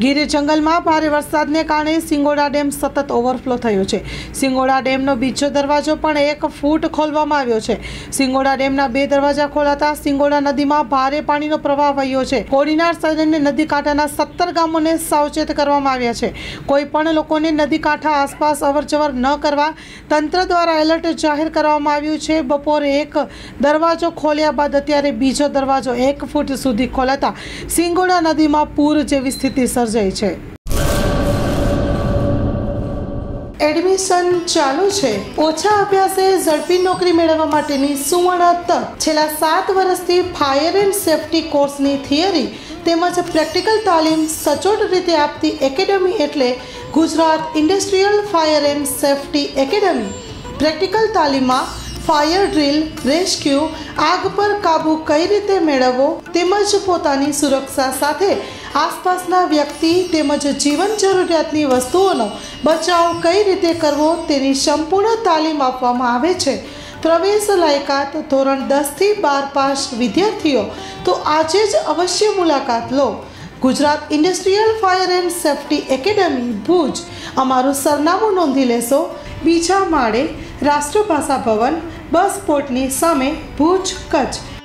ગીર જંગલમાં ભારે વરસાદને કારણે સિંગોડા ડેમ સતત ઓવરફ્લો થયો છે. સિંગોડા ડેમનો બીજો દરવાજો પણ એક ફૂટ ખોલવામાં આવ્યો છે. સિંગોડા ડેમના બે દરવાજા ખોલાતા સિંગોડા નદીમાં ભારે પાણીનો પ્રવાહ વહ્યો છે. કોડીનાર સહિતને નદી કાંઠાના સત્તર ગામોને સાવચેત કરવામાં આવ્યા છે. કોઈ પણ લોકોને નદી કાંઠા આસપાસ અવરજવર ન કરવા તંત્ર દ્વારા એલર્ટ જાહેર કરવામાં આવ્યું છે. બપોરે એક દરવાજો ખોલ્યા બાદ અત્યારે બીજો દરવાજો એક ફૂટ સુધી ખોલાતા સિંગોડા નદીમાં પૂર જેવી સ્થિતિ સર્જાઈ છે. એડમિશન ચાલુ છે. ઓછા અભ્યાસે ઝડપી નોકરી મેળવવા માટેની સુવર્ણ તક છેલ્લા સાત વર્ષથી ફાયર એન્ડ સેફટી કોર્સની થિયરી તેમજ પ્રેક્ટિકલ તાલીમ સચોટ રીતે આપતી એકેડમી એટલે Gujarat industrial fire and safety academy practical તાલીમમાં ફાયર ડ્રીલ રેસ્ક્યુ આગ પર કાબૂ કઈ રીતે મેળવવો તેમજ પોતાની સુરક્ષા સાથે આસપાસના વ્યક્તિ તેમજ જીવન જરૂરિયાતની વસ્તુઓનો બચાવ કઈ રીતે કરવો તેની સંપૂર્ણ તાલીમ આપવામાં આવે છે. પ્રવેશ લાયકાત ધોરણ દસથી બાર પાસ વિદ્યાર્થીઓ, તો આજે જ અવશ્ય મુલાકાત લો. Gujarat industrial fire and safety academy, Bhuj. અમારું સરનામું નોંધી લેશો. બીજા માળે રાષ્ટ્રભાષા ભવન, બસ પોર્ટની સામે ભુજ કચ્છ.